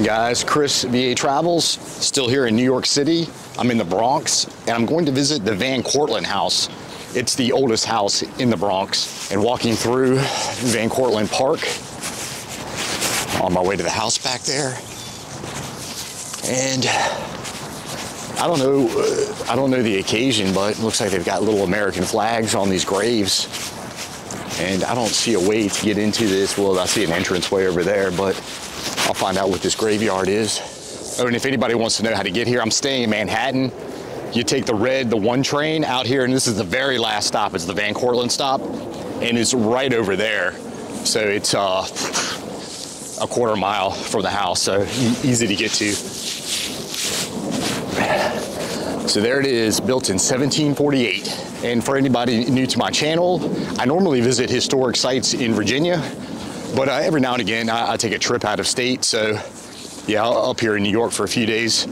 Happening, guys? Chris, VA Travels, still here in New York City. I'm in the Bronx, and I'm going to visit the Van Cortlandt House. It's the oldest house in the Bronx. And walking through Van Cortlandt Park, on my way to the house back there. And I don't know, uh, I don't know the occasion, but it looks like they've got little American flags on these graves. And I don't see a way to get into this. Well, I see an entrance way over there, but I'll find out what this graveyard is. Oh, and if anybody wants to know how to get here, I'm staying in Manhattan. You take the red, the one train out here, and this is the very last stop. It's the Van Cortlandt stop, and it's right over there. So it's uh, a quarter mile from the house, so easy to get to. So there it is, built in 1748. And for anybody new to my channel, I normally visit historic sites in Virginia, but uh, every now and again I, I, take a trip out of state. So yeah, I'll up here in New York for a few days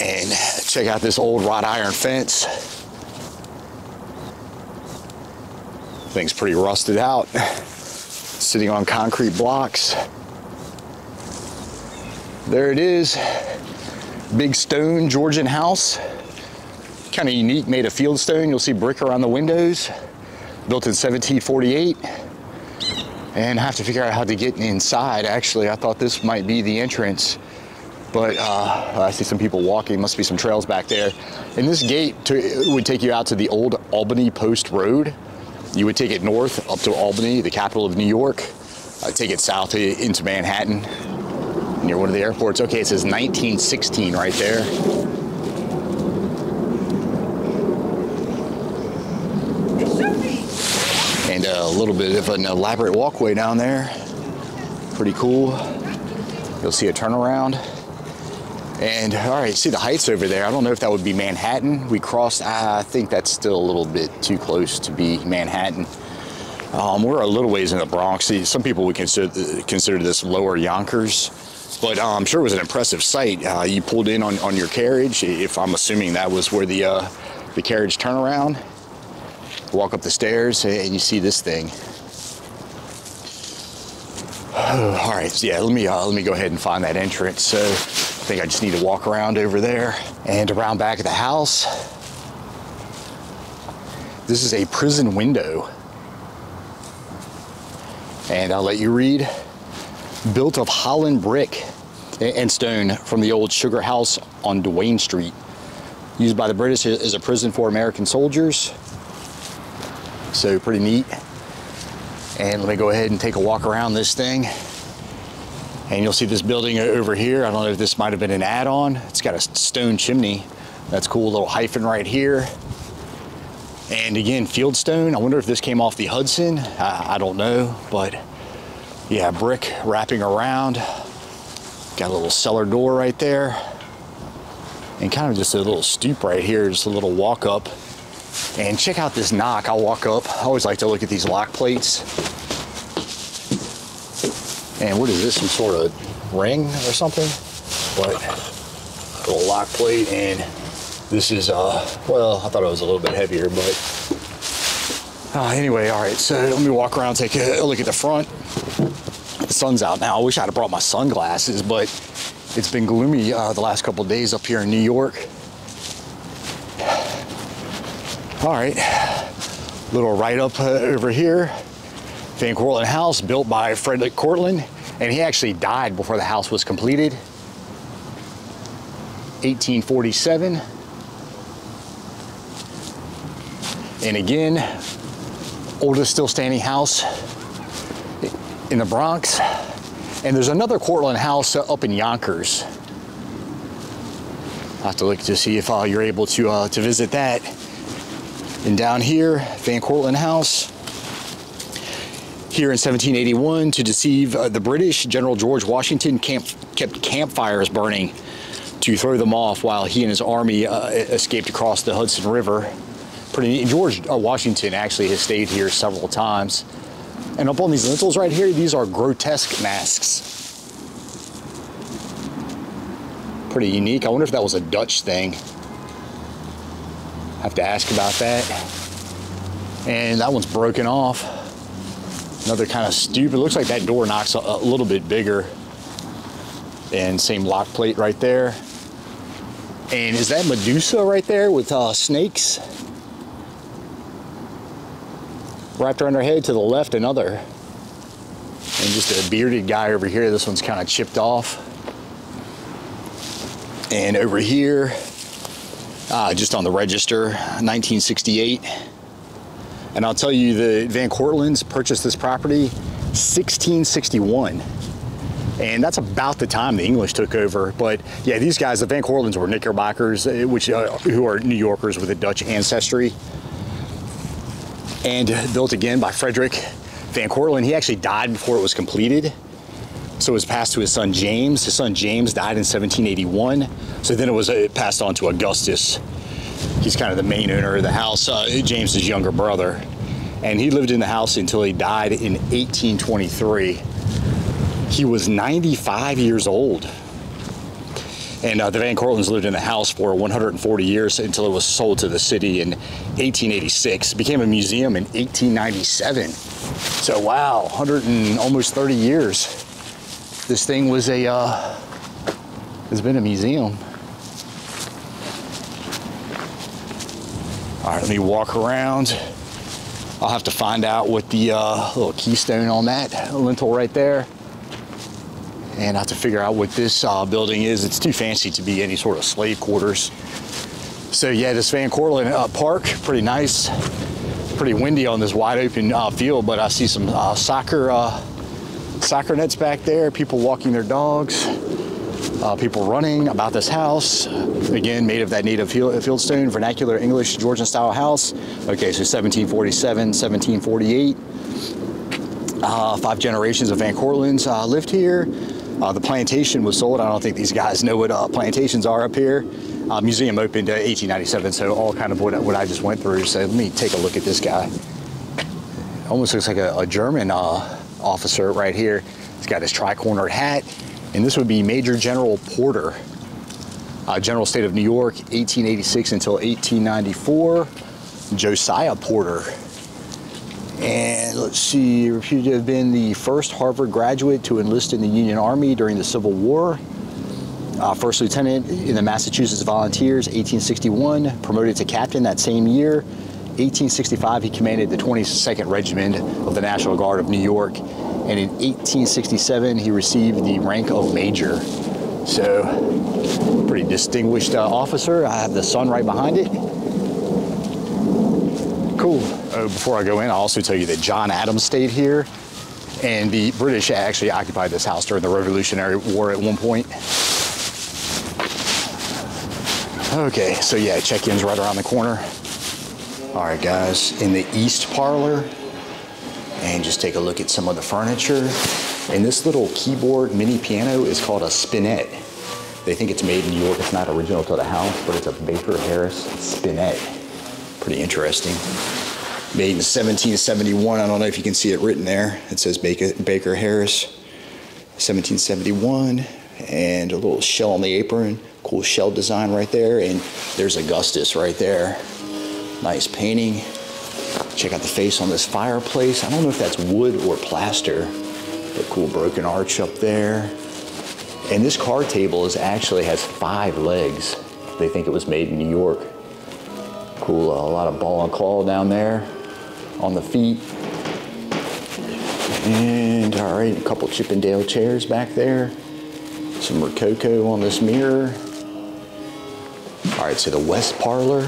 and check out this old wrought iron fence. Thing's pretty rusted out, sitting on concrete blocks. There it is, big stone Georgian house kind of unique, made of fieldstone. You'll see brick around the windows, built in 1748. And have to figure out how to get inside. Actually, I thought this might be the entrance, but uh, I see some people walking. Must be some trails back there. And this gate to, would take you out to the old Albany Post Road. You would take it north up to Albany, the capital of New York. Uh, take it south into Manhattan, near one of the airports. Okay, it says 1916 right there. and a little bit of an elaborate walkway down there. Pretty cool. You'll see a turnaround. And all right, see the heights over there. I don't know if that would be Manhattan. We crossed, I think that's still a little bit too close to be Manhattan. Um, we're a little ways in the Bronx. See, some people would consider, consider this lower Yonkers, but I'm sure it was an impressive sight. Uh, you pulled in on, on your carriage, if I'm assuming that was where the, uh, the carriage turnaround walk up the stairs and you see this thing. All right, so yeah, let me uh, let me go ahead and find that entrance. So I think I just need to walk around over there and around back of the house. This is a prison window. And I'll let you read. Built of Holland brick and stone from the old sugar house on Duane Street. Used by the British as a prison for American soldiers. So pretty neat. And let me go ahead and take a walk around this thing. And you'll see this building over here. I don't know if this might have been an add-on. It's got a stone chimney. That's cool, little hyphen right here. And again, fieldstone. I wonder if this came off the Hudson. I, I don't know, but yeah, brick wrapping around. Got a little cellar door right there. And kind of just a little stoop right here, just a little walk up. And check out this knock. I'll walk up. I always like to look at these lock plates. And what is this? Some sort of ring or something? But little lock plate and this is uh well I thought it was a little bit heavier but uh, anyway all right so let me walk around take a look at the front the sun's out now I wish I'd have brought my sunglasses but it's been gloomy uh, the last couple days up here in New York All right, little write up uh, over here. Van Cortlandt House built by Frederick Cortlandt, and he actually died before the house was completed. 1847. And again, oldest still standing house in the Bronx. And there's another Cortlandt house up in Yonkers. I'll have to look to see if uh, you're able to, uh, to visit that. And down here, Van Cortlandt House. Here in 1781, to deceive uh, the British, General George Washington camp, kept campfires burning to throw them off while he and his army uh, escaped across the Hudson River. Pretty neat. George uh, Washington actually has stayed here several times. And up on these lintels right here, these are grotesque masks. Pretty unique. I wonder if that was a Dutch thing have to ask about that. And that one's broken off. Another kind of stupid, looks like that door knocks a, a little bit bigger. And same lock plate right there. And is that Medusa right there with uh, snakes? Wrapped around her head to the left, another. And just a bearded guy over here. This one's kind of chipped off. And over here, uh, just on the register, 1968. And I'll tell you, the Van Cortlandts purchased this property 1661. And that's about the time the English took over. But yeah, these guys, the Van Cortlandts were Knickerbockers, uh, which uh, who are New Yorkers with a Dutch ancestry. And built again by Frederick Van Cortlandt. He actually died before it was completed. So it was passed to his son James. His son James died in 1781. So then it was uh, passed on to Augustus. He's kind of the main owner of the house, uh, James's younger brother. And he lived in the house until he died in 1823. He was 95 years old. And uh, the Van Cortlandts lived in the house for 140 years until it was sold to the city in 1886. It became a museum in 1897. So wow, 100 and almost 30 years. This thing was a, uh, has been a museum. All right, let me walk around. I'll have to find out what the uh, little keystone on that lintel right there and I have to figure out what this uh, building is. It's too fancy to be any sort of slave quarters. So yeah, this Van Cortlandt uh, Park, pretty nice. Pretty windy on this wide open uh, field, but I see some uh, soccer uh, soccer nets back there, people walking their dogs, uh, people running about this house. Again, made of that native fieldstone, vernacular English Georgian style house. Okay, so 1747, 1748. five generations of Van Cortlandts lived here. Uh, the plantation was sold. I don't think these guys know what uh, plantations are up here. Uh, museum opened in 1897, so all kind of what, what I just went through. So let me take a look at this guy. Almost looks like a, a German uh, officer right here. He's got his tri-cornered hat, and this would be Major General Porter, uh, General State of New York, 1886 until 1894. Josiah Porter, and let's see, reputed to have been the first Harvard graduate to enlist in the Union Army during the Civil War. Uh, first lieutenant in the Massachusetts Volunteers, 1861, promoted to captain that same year. 1865, he commanded the 22nd Regiment of the National Guard of New York. And in 1867, he received the rank of major. So, pretty distinguished uh, officer. I have the sun right behind it. Cool. Oh, before I go in, I'll also tell you that John Adams stayed here, and the British actually occupied this house during the Revolutionary War at one point. Okay, so yeah, check-in's right around the corner. All right, guys, in the east parlor, and just take a look at some of the furniture. And this little keyboard mini piano is called a Spinet. They think it's made in New York. It's not original to the house, but it's a Baker Harris Spinet pretty interesting. Made in 1771. I don't know if you can see it written there. It says Baker, Baker Harris, 1771. And a little shell on the apron. Cool shell design right there. And there's Augustus right there. Nice painting. Check out the face on this fireplace. I don't know if that's wood or plaster, but cool broken arch up there. And this card table is actually has five legs. They think it was made in New York. Cool, a lot of ball and claw down there on the feet. And all right, a couple Chippendale chairs back there. Some Rococo on this mirror. All right, so the West Parlor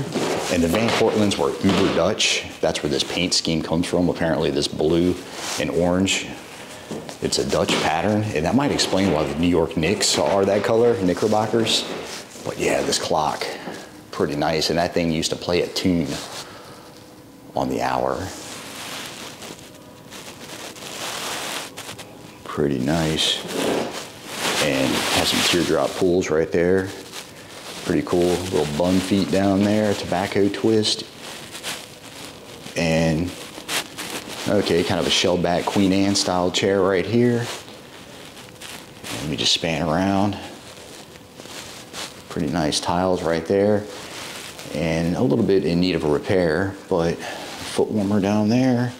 and the Van Cortlandts were uber Dutch. That's where this paint scheme comes from. Apparently this blue and orange, it's a Dutch pattern. And that might explain why the New York Knicks are that color, Knickerbockers. But yeah, this clock, pretty nice. And that thing used to play a tune on the hour. Pretty nice. And has some teardrop pulls right there. Pretty cool. Little bun feet down there, tobacco twist. And okay, kind of a shell back Queen Anne style chair right here. Let me just span around. Pretty nice tiles right there and a little bit in need of a repair, but foot warmer down there.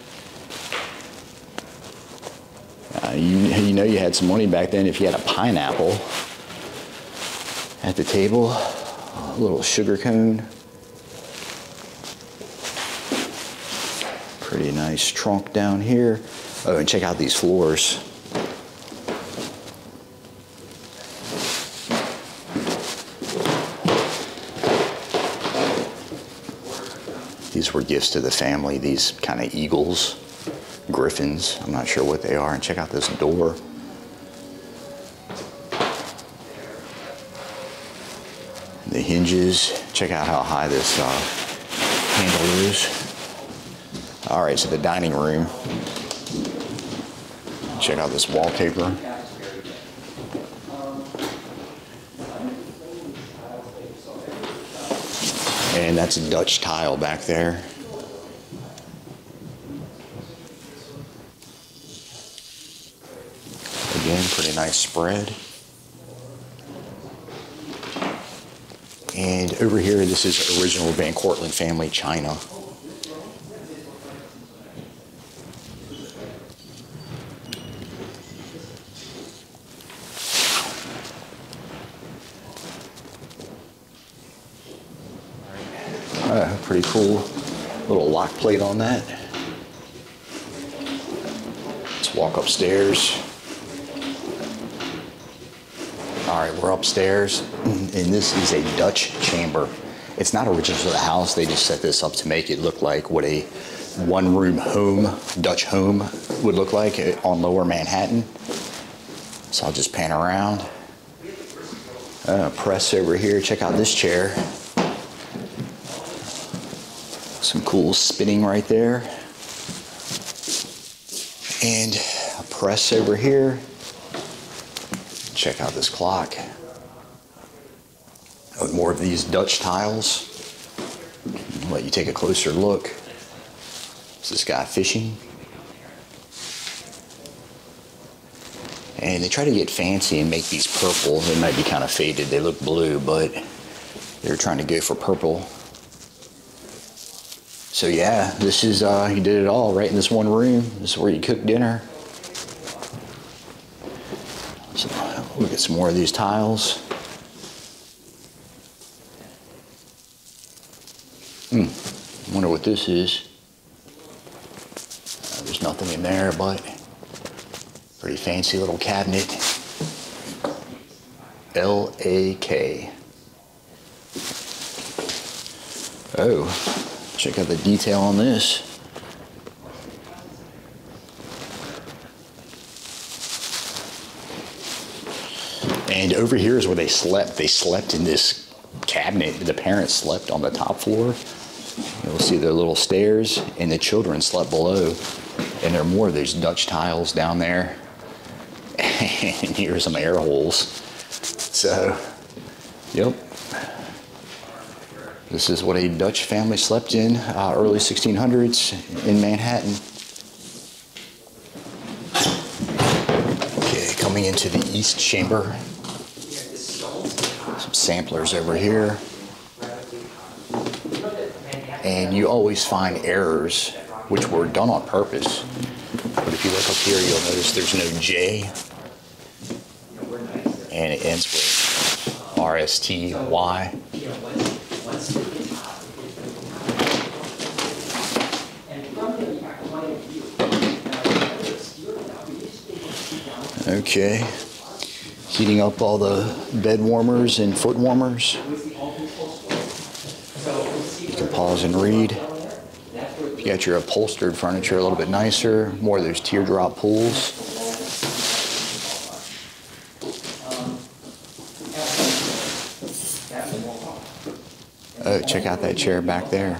Uh, you, you know you had some money back then if you had a pineapple. At the table, a little sugar cone. Pretty nice trunk down here. Oh, and check out these floors. These were gifts to the family, these kind of eagles, griffins. I'm not sure what they are. And check out this door. The hinges. Check out how high this uh, handle is. All right, so the dining room. Check out this wallpaper. And that's a Dutch tile back there. Again, pretty nice spread. And over here, this is original Van Cortlandt family china. Uh, pretty cool little lock plate on that. Let's walk upstairs. All right, we're upstairs, and this is a Dutch chamber. It's not original to the house. They just set this up to make it look like what a one-room home, Dutch home, would look like on Lower Manhattan. So I'll just pan around. Uh, press over here. Check out this chair. Some cool spinning right there. And a press over here. Check out this clock. Oh, more of these Dutch tiles. I'll let you take a closer look. Is this guy fishing? And they try to get fancy and make these purple. They might be kind of faded. They look blue, but they're trying to go for purple. So yeah, this is, uh, he did it all right in this one room. This is where you cook dinner. So at some more of these tiles. Hmm, wonder what this is. Uh, there's nothing in there, but pretty fancy little cabinet. L-A-K. Oh, Check out the detail on this. And over here is where they slept. They slept in this cabinet. The parents slept on the top floor. You'll see their little stairs, and the children slept below. And there are more of those Dutch tiles down there. And here are some air holes. So, yep, this is what a Dutch family slept in uh, early 1600s in Manhattan. Okay, coming into the east chamber. Samplers over here. And you always find errors which were done on purpose. But if you look up here, you'll notice there's no J. And it ends with R-S-T-Y. Okay. Heating up all the bed warmers and foot warmers. You can pause and read. You got your upholstered furniture a little bit nicer, more of those teardrop pulls. Oh, uh, check out that chair back there.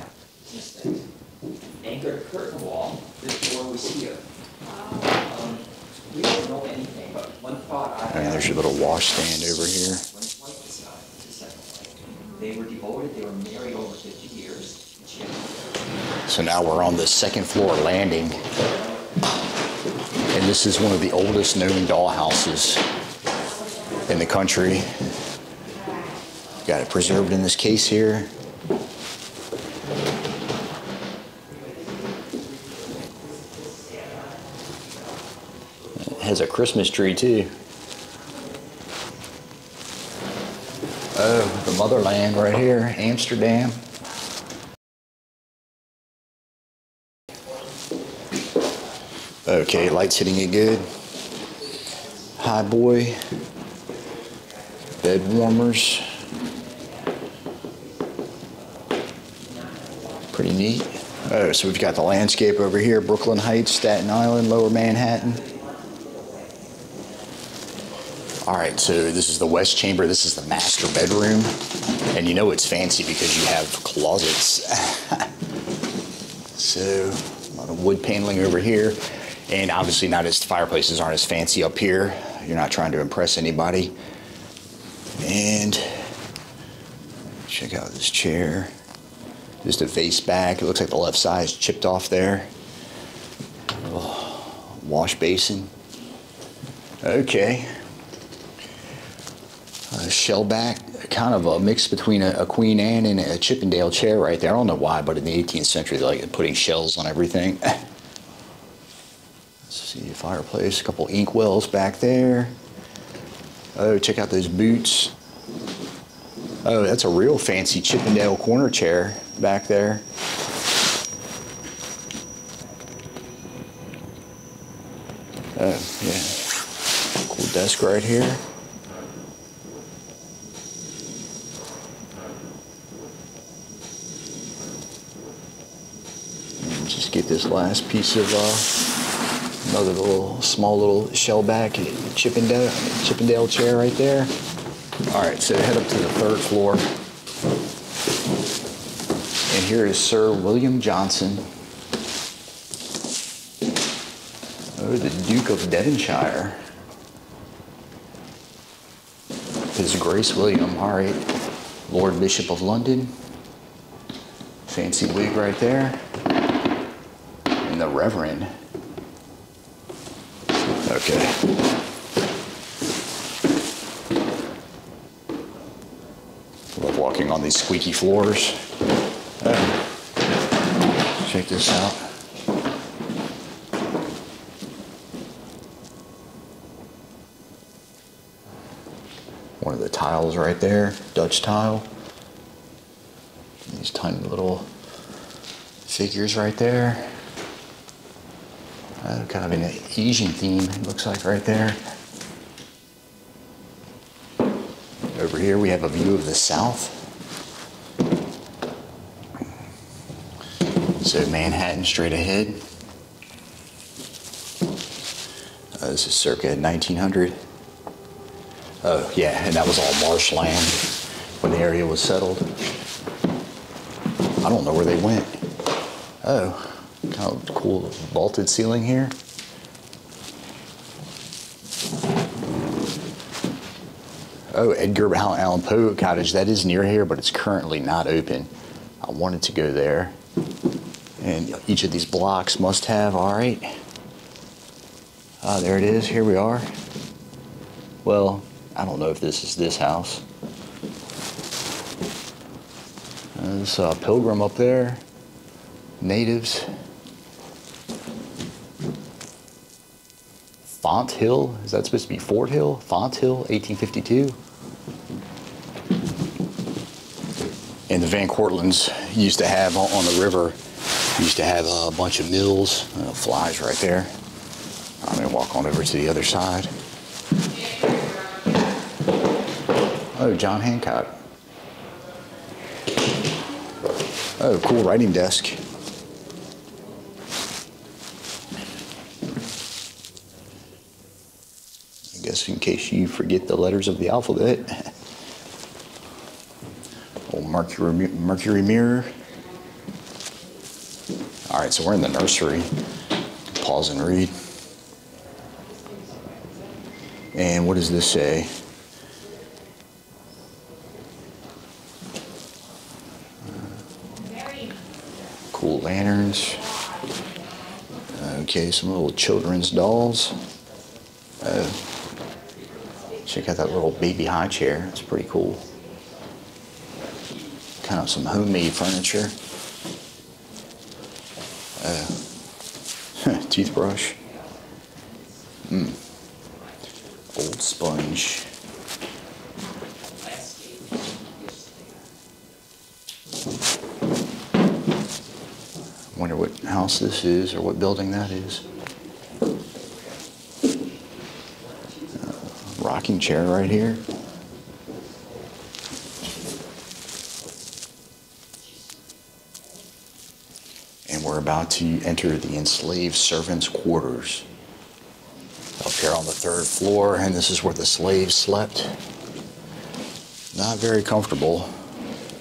Anchored curtain wall before we see it. We don't know anything, but one thought I And there's your little wash stand over here. They were devoted, they were married over 50 years. So now we're on the second floor landing. And this is one of the oldest known dollhouses in the country. Got it preserved in this case here. It has a Christmas tree too. Oh, the motherland right here, Amsterdam. Okay, lights hitting it good. High boy. Bed warmers. Pretty neat. Oh, so we've got the landscape over here, Brooklyn Heights, Staten Island, Lower Manhattan. All right, so this is the west chamber. This is the master bedroom. And you know it's fancy because you have closets. so a lot of wood paneling over here. And obviously not as fireplaces aren't as fancy up here. You're not trying to impress anybody. And check out this chair. Just a face back. It looks like the left side is chipped off there. Wash basin. Okay. A shell back, kind of a mix between a, a, Queen Anne and a Chippendale chair right there. I don't know why, but in the 18th century, they like putting shells on everything. Let's see, fireplace, a couple ink wells back there. Oh, check out those boots. Oh, that's a real fancy Chippendale corner chair back there. Oh, yeah. Cool desk right here. Get this last piece of uh, Another little, small little shellback Chippendale, Chippendale chair right there. All right, so head up to the third floor. And here is Sir William Johnson. Oh, the Duke of Devonshire. His Grace William, all right. Lord Bishop of London. Fancy wig right there. The Reverend. Okay. Love walking on these squeaky floors. Uh, check this out. One of the tiles right there, Dutch tile. These tiny little figures right there. Uh, kind of an Asian theme, it looks like right there. Over here we have a view of the south. So Manhattan straight ahead. Uh, this is circa 1900. Oh yeah, and that was all marshland when the area was settled. I don't know where they went. Oh, Kind of cool vaulted ceiling here. Oh, Edgar Allan Poe Cottage. That is near here, but it's currently not open. I wanted to go there. And each of these blocks must have, all right. Ah, there it is. Here we are. Well, I don't know if this is this house. There's a pilgrim up there. Natives. Font Hill, is that supposed to be Fort Hill? Font Hill, 1852. And the Van Cortlandts used to have on the river, used to have a bunch of mills, uh, flies right there. I'm gonna walk on over to the other side. Oh, John Hancock. Oh, cool writing desk. In case you forget the letters of the alphabet. Old mercury, mercury mirror. All right, so we're in the nursery. Pause and read. And what does this say? Cool lanterns. Okay, some little children's dolls. Uh, she got that little BB high chair. It's pretty cool. Kind of some homemade furniture. Uh, toothbrush. Mm. Old sponge. Wonder what house this is or what building that is. Rocking chair right here. And we're about to enter the enslaved servants' quarters. Up here on the third floor, and this is where the slaves slept. Not very comfortable.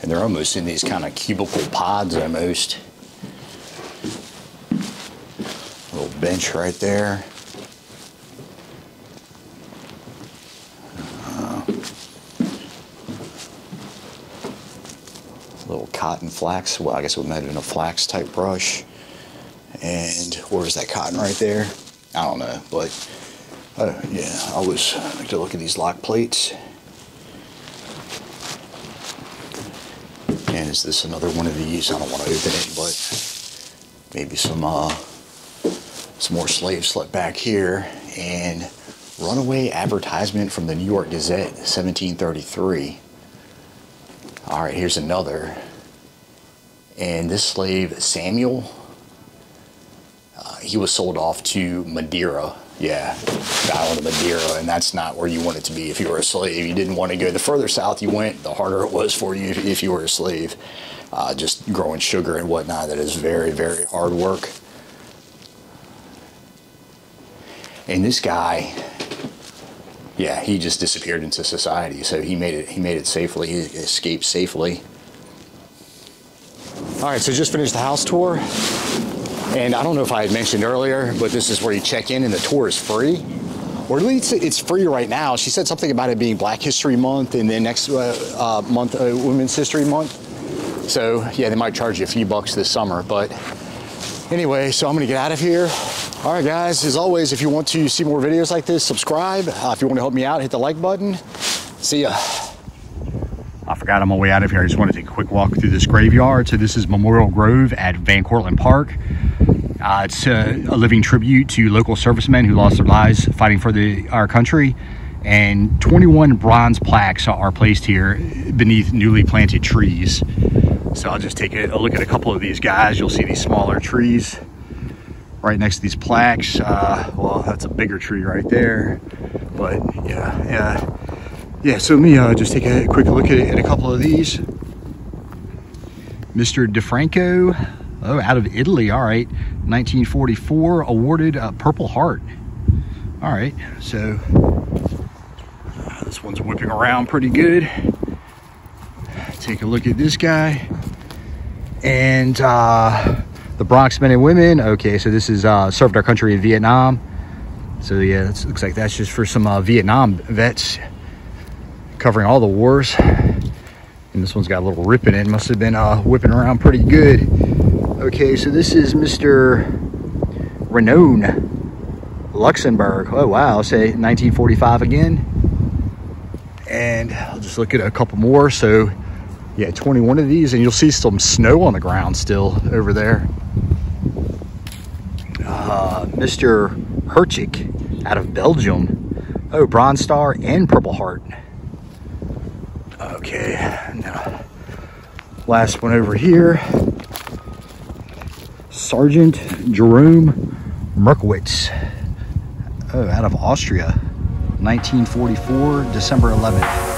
And they're almost in these kind of cubicle pods almost. Little bench right there. Uh, little cotton flax. Well, I guess we made it in a flax type brush. And where's that cotton right there? I don't know, but uh, yeah, I always like to look at these lock plates. And is this another one of these? I don't want to open it, but maybe some uh, some more slaves slept back here. And runaway advertisement from the New York Gazette, 1733. All right, here's another. And this slave, Samuel, uh, he was sold off to Madeira. Yeah, the island of Madeira, and that's not where you want it to be if you were a slave. You didn't want to go. The further south you went, the harder it was for you if you were a slave. Uh, just growing sugar and whatnot, that is very, very hard work. And this guy, yeah, he just disappeared into society. So he made it. He made it safely. He escaped safely. All right, so just finished the house tour. And I don't know if I had mentioned earlier, but this is where you check in and the tour is free. Or at least it's free right now. She said something about it being Black History Month and then next uh, uh, month, uh, Women's History Month. So yeah, they might charge you a few bucks this summer. But anyway, so I'm gonna get out of here. All right, guys, as always, if you want to see more videos like this, subscribe. Uh, if you want to help me out, hit the like button. See ya. Forgot on my way out of here. I just want to take a quick walk through this graveyard. So this is Memorial Grove at Van Cortlandt Park. Uh, it's a, a, living tribute to local servicemen who lost their lives fighting for the, our country. And 21 bronze plaques are placed here beneath newly planted trees. So I'll just take a, a look at a couple of these guys. You'll see these smaller trees right next to these plaques. Uh, well, that's a bigger tree right there. But yeah, yeah. Yeah, so let me uh, just take a quick look at, at a couple of these. Mr. DeFranco, oh, out of Italy, all right. 1944, awarded a Purple Heart. All right, so this one's whipping around pretty good. Take a look at this guy. And uh, the Bronx men and women. Okay, so this is uh, served our country in Vietnam. So yeah, looks like that's just for some uh, Vietnam vets covering all the wars. And this one's got a little rip in it. Must have been uh, whipping around pretty good. Okay, so this is Mr. Renon Luxembourg. Oh, wow. Say 1945 again. And I'll just look at a couple more. So, yeah, 21 of these. And you'll see some snow on the ground still over there. Uh, Mr. Herchik out of Belgium. Oh, Bronze Star and Purple Heart. Okay, now last one over here. Sergeant Jerome Merkowitz. Oh, out of Austria. 1944, December 11th.